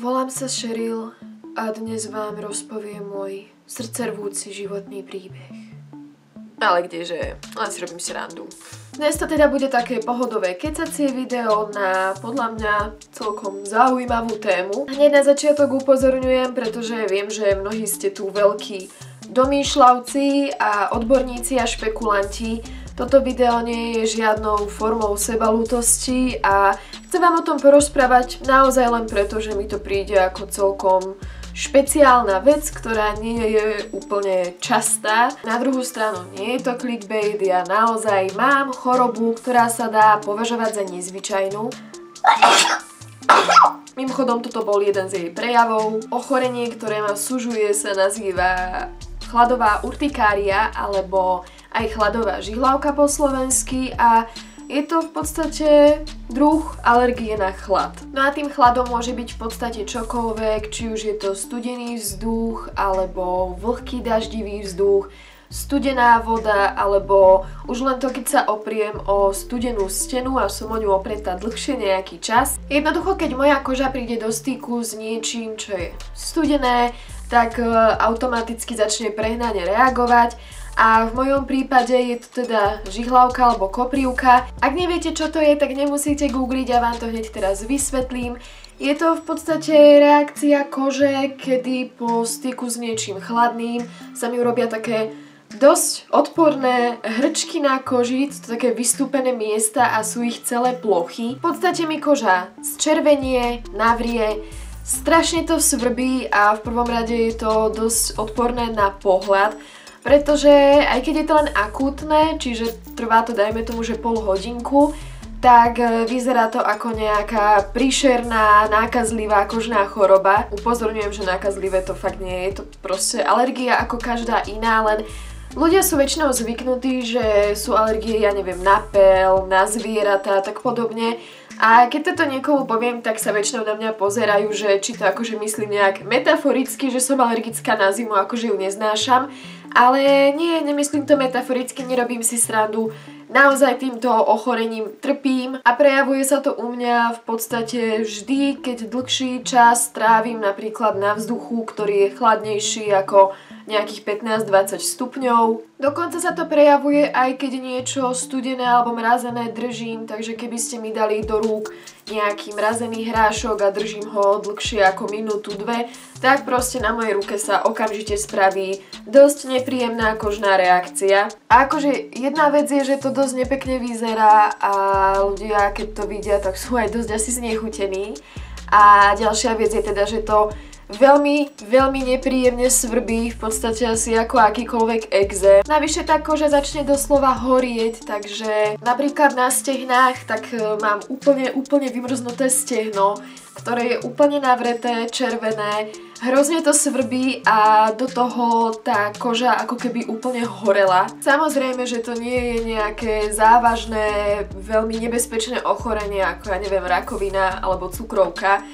Volám sa Sheryl a dnes vám rozpoviem môj srdcervúci životný príbeh. Ale kdeže, len si robím srandu. Dnes to teda bude také pohodové kecacie video na podľa mňa celkom zaujímavú tému. Hneď na začiatok upozorňujem, pretože viem, že mnohí ste tu veľkí domýšľavci a odborníci a špekulanti, toto video nie je žiadnou formou sebalútosti a chcem vám o tom porozprávať naozaj len preto, že mi to príde ako celkom špeciálna vec, ktorá nie je úplne častá. Na druhú stranu nie je to clickbait, ja naozaj mám chorobu, ktorá sa dá považovať za nezvyčajnú. Mimochodom, toto bol jeden z jej prejavov. Ochorenie, ktoré ma sužuje, sa nazýva chladová urtikária alebo aj chladová žihlavka po slovensky a je to v podstate druh alergie na chlad. No a tým chladom môže byť v podstate čokoľvek, či už je to studený vzduch, alebo vlhký daždivý vzduch, studená voda, alebo už len to, keď sa opriem o studenú stenu a som o ňu opretá dlhšie nejaký čas. Jednoducho, keď moja koža príde do styku s niečím, čo je studené, tak e, automaticky začne prehnane reagovať a v mojom prípade je to teda žihlavka alebo koprivka. Ak neviete čo to je, tak nemusíte googliť, ja vám to hneď teraz vysvetlím. Je to v podstate reakcia kože, kedy po styku s niečím chladným sa mi urobia také dosť odporné hrčky na koži, to také vystúpené miesta a sú ich celé plochy. V podstate mi koža zčervenie, navrie, strašne to svrbí a v prvom rade je to dosť odporné na pohľad pretože aj keď je to len akútne, čiže trvá to dajme tomu, že pol hodinku, tak e, vyzerá to ako nejaká príšerná, nákazlivá kožná choroba. Upozorňujem, že nákazlivé to fakt nie je, to proste alergia ako každá iná, len ľudia sú väčšinou zvyknutí, že sú alergie, ja neviem, na pel, na zvieratá, tak podobne. A keď toto niekomu poviem, tak sa väčšinou na mňa pozerajú, že či to akože myslím nejak metaforicky, že som alergická na zimu, akože ju neznášam. Ale nie, nemyslím to metaforicky, nerobím si srandu. Naozaj týmto ochorením trpím a prejavuje sa to u mňa v podstate vždy, keď dlhší čas trávim napríklad na vzduchu, ktorý je chladnejší ako nejakých 15-20 stupňov. Dokonca sa to prejavuje aj keď niečo studené alebo mrazené držím, takže keby ste mi dali do rúk nejaký mrazený hrášok a držím ho dlhšie ako minútu, dve, tak proste na mojej ruke sa okamžite spraví dosť nepríjemná kožná reakcia. A akože jedna vec je, že to dosť nepekne vyzerá a ľudia keď to vidia, tak sú aj dosť asi znechutení. A ďalšia vec je teda, že to veľmi, veľmi nepríjemne svrbí, v podstate asi ako akýkoľvek exém. Navyše tá koža začne doslova horieť, takže napríklad na stehnách tak e, mám úplne, úplne vymrznuté stehno, ktoré je úplne navreté, červené, hrozne to svrbí a do toho tá koža ako keby úplne horela. Samozrejme, že to nie je nejaké závažné, veľmi nebezpečné ochorenie, ako ja neviem, rakovina alebo cukrovka,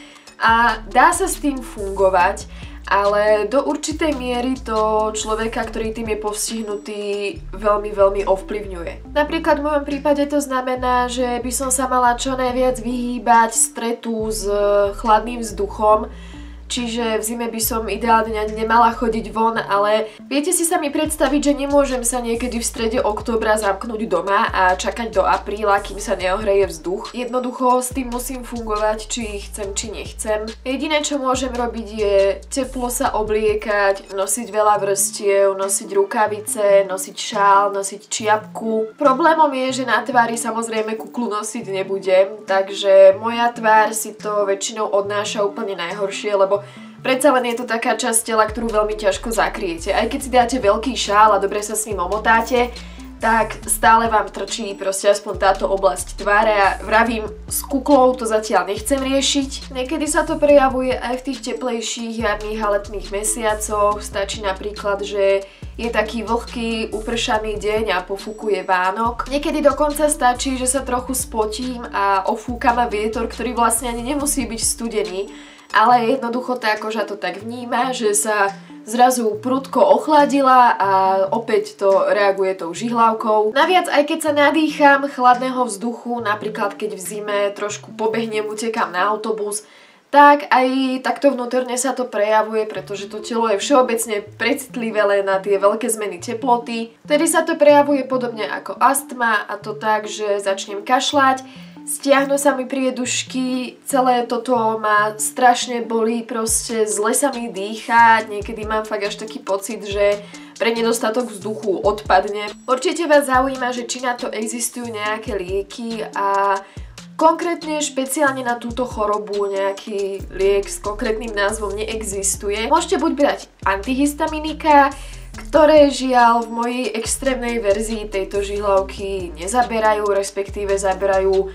a dá sa s tým fungovať, ale do určitej miery to človeka, ktorý tým je postihnutý, veľmi, veľmi ovplyvňuje. Napríklad v mojom prípade to znamená, že by som sa mala čo najviac vyhýbať stretu s chladným vzduchom, Čiže v zime by som ideálne ani nemala chodiť von, ale viete si sa mi predstaviť, že nemôžem sa niekedy v strede októbra zamknúť doma a čakať do apríla, kým sa neohreje vzduch. Jednoducho s tým musím fungovať, či chcem, či nechcem. Jediné, čo môžem robiť je teplo sa obliekať, nosiť veľa vrstiev, nosiť rukavice, nosiť šál, nosiť čiapku. Problémom je, že na tvári samozrejme kuklu nosiť nebudem, takže moja tvár si to väčšinou odnáša úplne najhoršie, lebo predsa len je to taká časť tela, ktorú veľmi ťažko zakriete. Aj keď si dáte veľký šál a dobre sa s ním omotáte, tak stále vám trčí proste aspoň táto oblasť tváre a vravím, s kuklou to zatiaľ nechcem riešiť. Niekedy sa to prejavuje aj v tých teplejších jarných a letných mesiacoch. Stačí napríklad, že je taký vlhký, upršaný deň a pofúkuje Vánok. Niekedy dokonca stačí, že sa trochu spotím a ofúka ma vietor, ktorý vlastne ani nemusí byť studený ale jednoducho tá koža to tak vníma, že sa zrazu prudko ochladila a opäť to reaguje tou žihlavkou. Naviac aj keď sa nadýcham chladného vzduchu, napríklad keď v zime trošku pobehnem, utekám na autobus, tak aj takto vnútorne sa to prejavuje, pretože to telo je všeobecne precitlivé len na tie veľké zmeny teploty. Vtedy sa to prejavuje podobne ako astma a to tak, že začnem kašľať, stiahnu sa mi priedušky, celé toto ma strašne bolí, proste zle sa mi dýchať, niekedy mám fakt až taký pocit, že pre nedostatok vzduchu odpadne. Určite vás zaujíma, že či na to existujú nejaké lieky a Konkrétne špeciálne na túto chorobu nejaký liek s konkrétnym názvom neexistuje. Môžete buď brať antihistaminika, ktoré žiaľ v mojej extrémnej verzii tejto žihlavky nezaberajú, respektíve zaberajú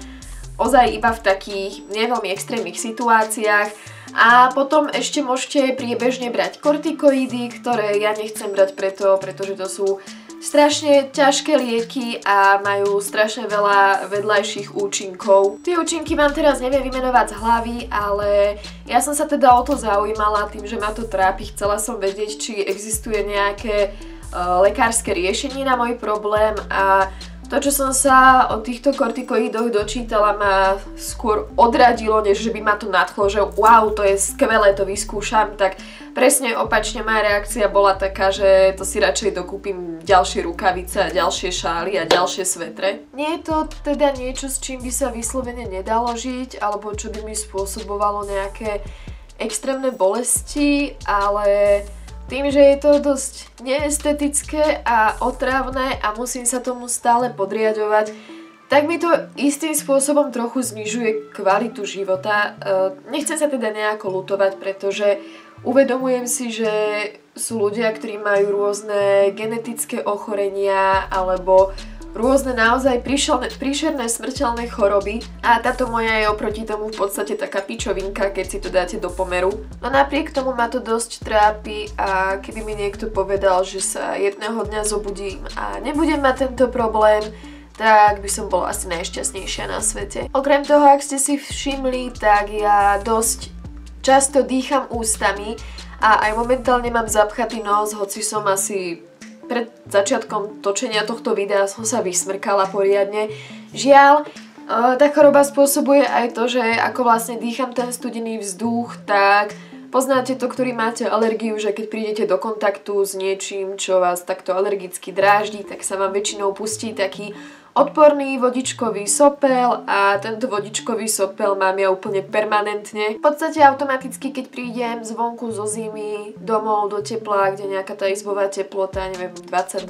ozaj iba v takých neveľmi extrémnych situáciách. A potom ešte môžete priebežne brať kortikoidy, ktoré ja nechcem brať preto, pretože to sú strašne ťažké lieky a majú strašne veľa vedľajších účinkov. Tie účinky vám teraz neviem vymenovať z hlavy, ale ja som sa teda o to zaujímala tým, že ma to trápi. Chcela som vedieť, či existuje nejaké uh, lekárske riešenie na môj problém a to, čo som sa o týchto kortikoidoch dočítala, ma skôr odradilo, než že by ma to nadchlo, že wow, to je skvelé, to vyskúšam, tak presne opačne moja reakcia bola taká, že to si radšej dokúpim ďalšie rukavice a ďalšie šály a ďalšie svetre. Nie je to teda niečo, s čím by sa vyslovene nedalo žiť, alebo čo by mi spôsobovalo nejaké extrémne bolesti, ale tým, že je to dosť neestetické a otravné a musím sa tomu stále podriadovať, tak mi to istým spôsobom trochu znižuje kvalitu života. E, nechcem sa teda nejako lutovať, pretože uvedomujem si, že sú ľudia, ktorí majú rôzne genetické ochorenia alebo rôzne naozaj príšerné smrteľné choroby a táto moja je oproti tomu v podstate taká pičovinka, keď si to dáte do pomeru. No napriek tomu ma to dosť trápi a keby mi niekto povedal, že sa jedného dňa zobudím a nebudem mať tento problém, tak by som bola asi najšťastnejšia na svete. Okrem toho, ak ste si všimli, tak ja dosť často dýcham ústami a aj momentálne mám zapchatý nos, hoci som asi pred začiatkom točenia tohto videa som sa vysmrkala poriadne. Žiaľ, e, tá choroba spôsobuje aj to, že ako vlastne dýcham ten studený vzduch, tak poznáte to, ktorý máte alergiu, že keď prídete do kontaktu s niečím, čo vás takto alergicky dráždi, tak sa vám väčšinou pustí taký odporný vodičkový sopel a tento vodičkový sopel mám ja úplne permanentne. V podstate automaticky, keď prídem zvonku zo zimy domov do tepla, kde nejaká tá izbová teplota, neviem, 22-23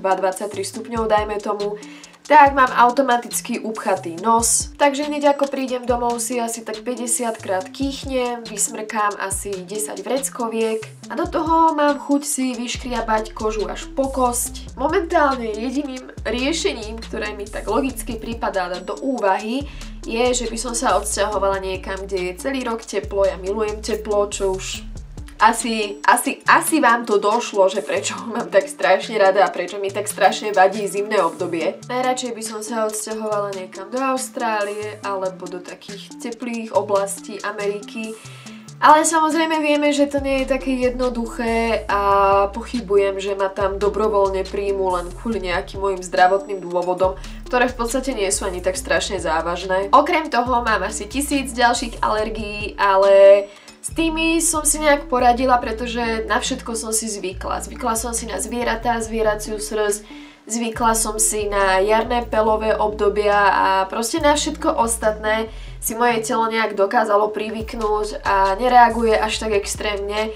stupňov, dajme tomu, tak mám automaticky upchatý nos. Takže hneď ako prídem domov si asi tak 50 krát kýchnem, vysmrkám asi 10 vreckoviek a do toho mám chuť si vyškriabať kožu až po kosť. Momentálne jediným riešením, ktoré mi tak logicky pripadá do úvahy, je, že by som sa odsťahovala niekam, kde je celý rok teplo, ja milujem teplo, čo už asi, asi, asi vám to došlo, že prečo mám tak strašne rada a prečo mi tak strašne vadí zimné obdobie. Najradšej by som sa odsťahovala niekam do Austrálie alebo do takých teplých oblastí Ameriky. Ale samozrejme vieme, že to nie je také jednoduché a pochybujem, že ma tam dobrovoľne príjmu len kvôli nejakým môjim zdravotným dôvodom, ktoré v podstate nie sú ani tak strašne závažné. Okrem toho mám asi tisíc ďalších alergií, ale s tými som si nejak poradila, pretože na všetko som si zvykla. Zvykla som si na zvieratá, zvieraciu srst, zvykla som si na jarné pelové obdobia a proste na všetko ostatné si moje telo nejak dokázalo privyknúť a nereaguje až tak extrémne.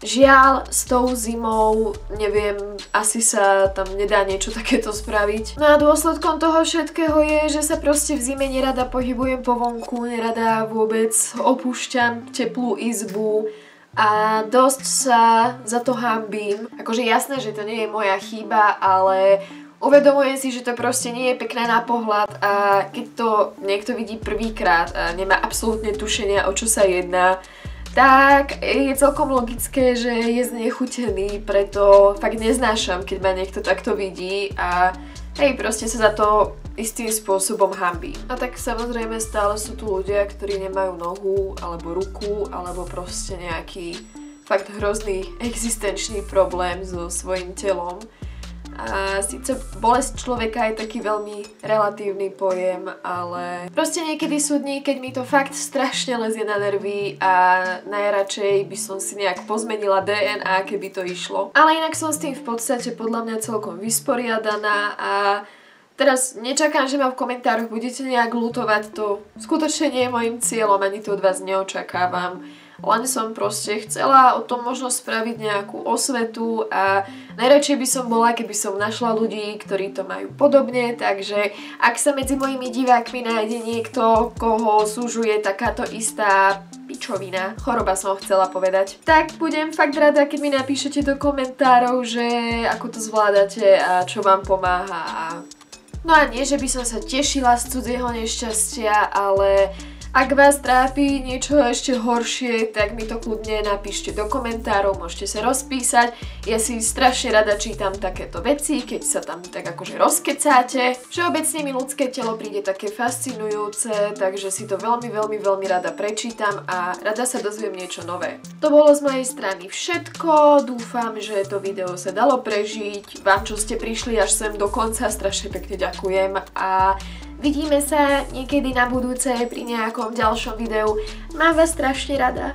Žiaľ, s tou zimou, neviem, asi sa tam nedá niečo takéto spraviť. No a dôsledkom toho všetkého je, že sa proste v zime nerada pohybujem po vonku, nerada vôbec opúšťam teplú izbu a dosť sa za to hambím. Akože jasné, že to nie je moja chyba, ale uvedomujem si, že to proste nie je pekné na pohľad a keď to niekto vidí prvýkrát a nemá absolútne tušenia, o čo sa jedná, tak je celkom logické, že je znechutený, preto fakt neznášam, keď ma niekto takto vidí a hej, proste sa za to istým spôsobom hambí. A tak samozrejme stále sú tu ľudia, ktorí nemajú nohu, alebo ruku, alebo proste nejaký fakt hrozný existenčný problém so svojím telom. A síce bolesť človeka je taký veľmi relatívny pojem, ale proste niekedy sú dní, keď mi to fakt strašne lezie na nervy a najradšej by som si nejak pozmenila DNA, keby to išlo. Ale inak som s tým v podstate podľa mňa celkom vysporiadaná a Teraz nečakám, že ma v komentároch budete nejak lutovať, to skutočne nie je môjim cieľom, ani to od vás neočakávam. Len som proste chcela o tom možno spraviť nejakú osvetu a najradšej by som bola, keby som našla ľudí, ktorí to majú podobne, takže ak sa medzi mojimi divákmi nájde niekto, koho súžuje takáto istá pičovina, choroba som chcela povedať, tak budem fakt rada, keď mi napíšete do komentárov, že ako to zvládate a čo vám pomáha. A No a nie, že by som sa tešila z cudzieho nešťastia, ale ak vás trápi niečo ešte horšie, tak mi to kľudne napíšte do komentárov, môžete sa rozpísať. Ja si strašne rada čítam takéto veci, keď sa tam tak akože rozkecáte. Všeobecne mi ľudské telo príde také fascinujúce, takže si to veľmi, veľmi, veľmi rada prečítam a rada sa dozviem niečo nové. To bolo z mojej strany všetko, dúfam, že to video sa dalo prežiť. Vám, čo ste prišli až sem do konca, strašne pekne ďakujem a Vidíme sa niekedy na budúce pri nejakom ďalšom videu. Mám vás strašne rada.